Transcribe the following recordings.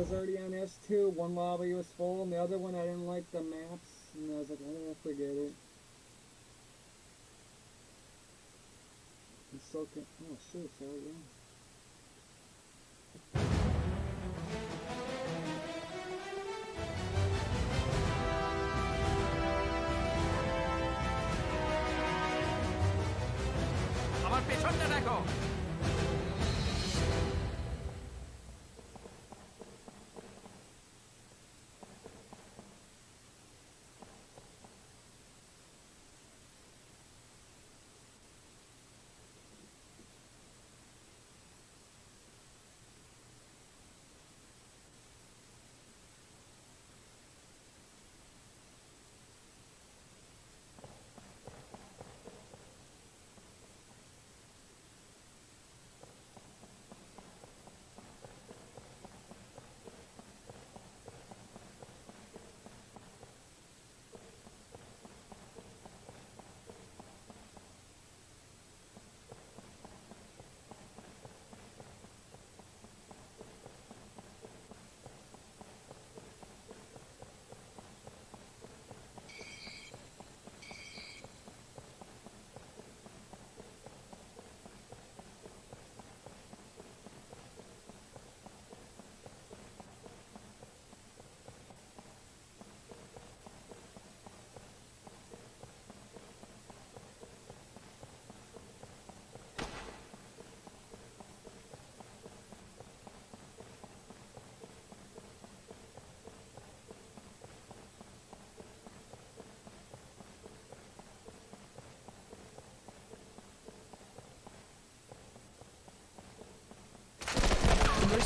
was already on S2. One lobby was full, and the other one I didn't like the maps, and I was like, oh, forget it. I'm still can oh shoot, there we go. ¡Avanzón de Naco!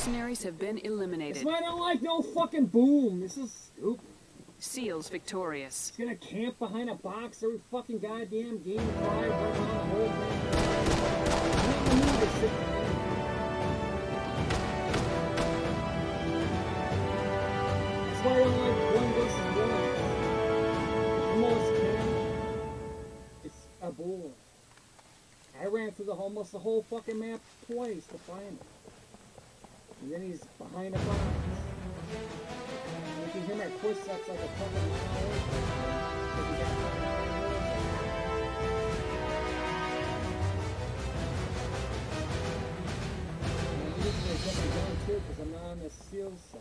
Mercenaries have been eliminated. That's why I don't like no fucking boom. This is stupid. Seals victorious. It's gonna camp behind a box every fucking goddamn game, fly, run around the whole thing. I don't need to sit behind. That's why I don't like one versus one. Almost. It's a bull. I ran through the whole, almost the whole fucking map twice to find him. And then he's behind a box. You can hear my footsteps like a fucking because I'm not on the seal side.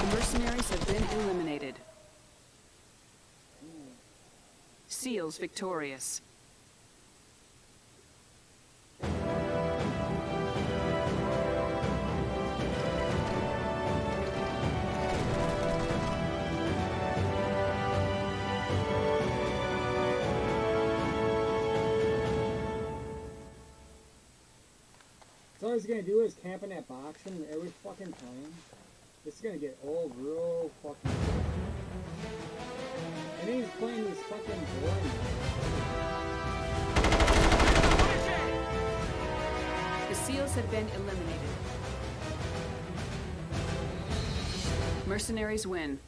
The mercenaries have been eliminated. Seals victorious. So all he's gonna do is camp in that box room every fucking time. This is gonna get old real fucking quick. And he's playing these fucking boring. The seals have been eliminated. Mercenaries win.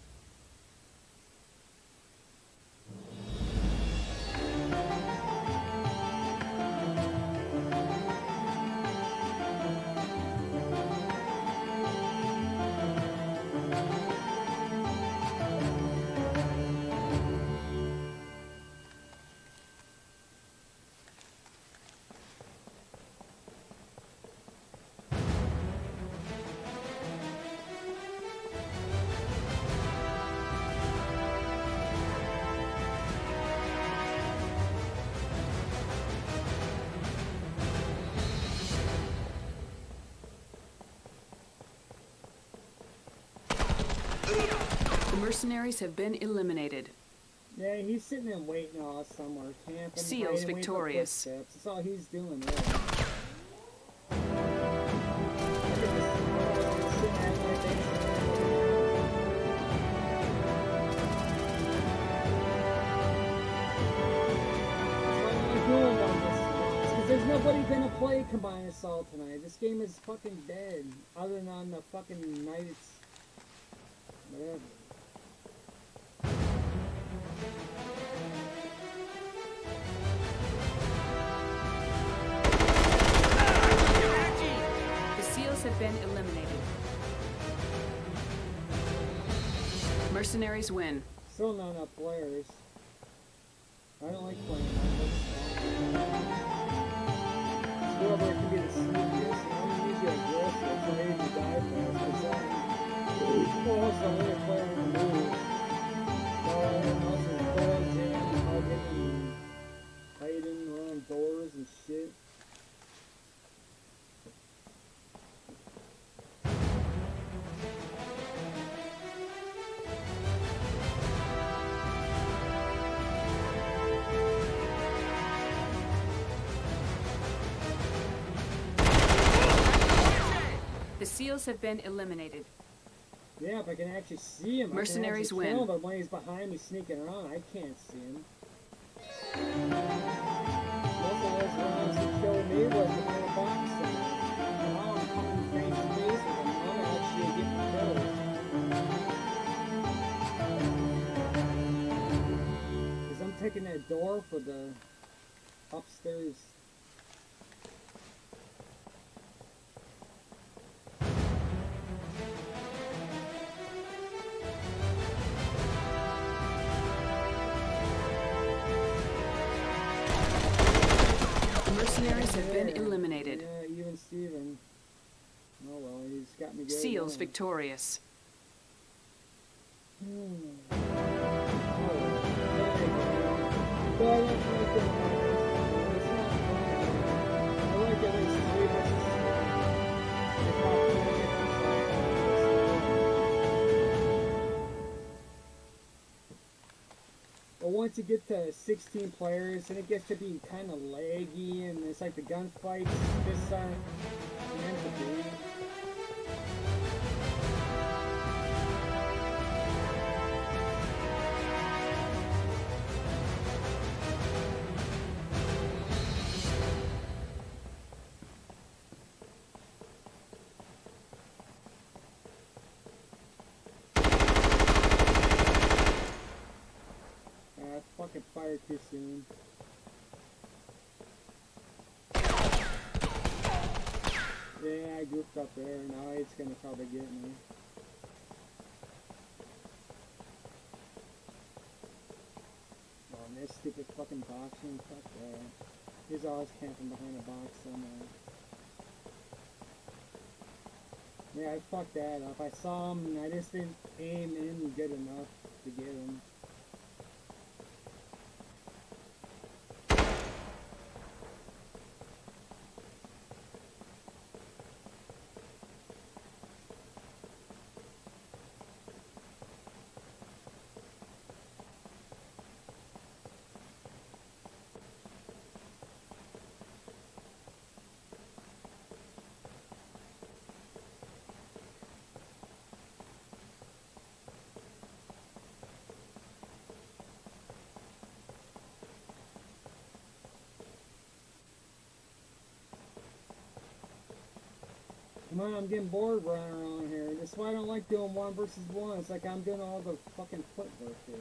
Mercenaries have been eliminated. Yeah, he's sitting there waiting off somewhere, camping. Seals waiting, victorious. That's all he's doing, really. There's nobody gonna play Combined Assault tonight. This game is fucking dead. Other than on the fucking night it's... Whatever. The SEALs have been eliminated. Mercenaries win. Still not enough players. I don't like playing that. Whoever can be the sneakiest. I'm usually aggressive, so maybe die fast. But then, oh, SEALs have been eliminated. Yeah, if I can actually see him, Mercenaries I can win. kill him, but when he's behind me sneaking around, I can't see him. Most of those rounds he killed eliminated. Yeah, even Steven. Oh well, he's got me good. SEALs now. victorious. Hmm. But once you get to 16 players, and it gets to be kind of laggy, and it's like the gunfights aren't too soon. Yeah, I goofed up there. Now it's gonna probably get me. Oh, and this stupid fucking boxing. Fuck that. He's always camping behind a box somewhere. Yeah, I fucked that up. I saw him and I just didn't aim in good enough to get him. Come on, I'm getting bored running around here. That's why I don't like doing one versus one. It's like I'm doing all the fucking footwork here.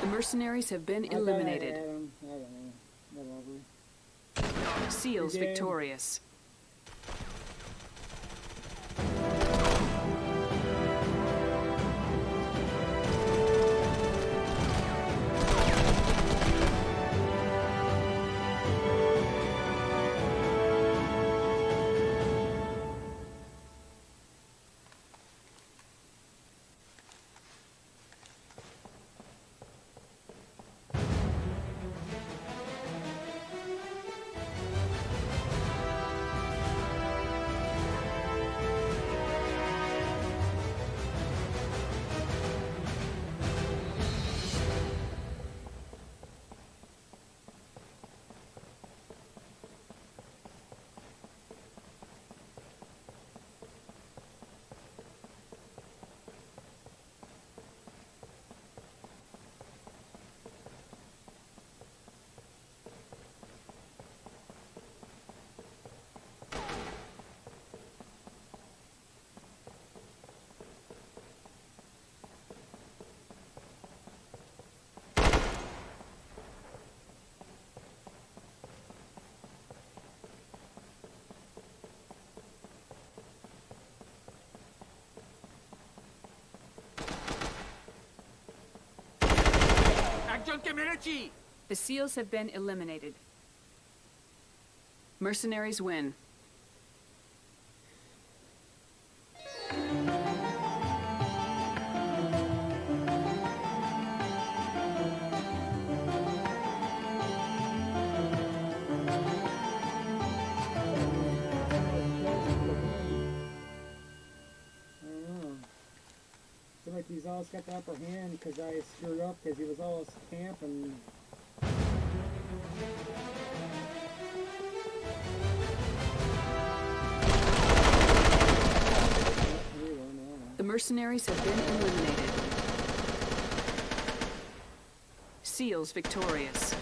The mercenaries have been eliminated. had 'em. I don't know. SEALs victorious. The SEALs have been eliminated. Mercenaries win. Always got the upper hand because I screwed up because he was always camping. The mercenaries have been eliminated. SEALs victorious.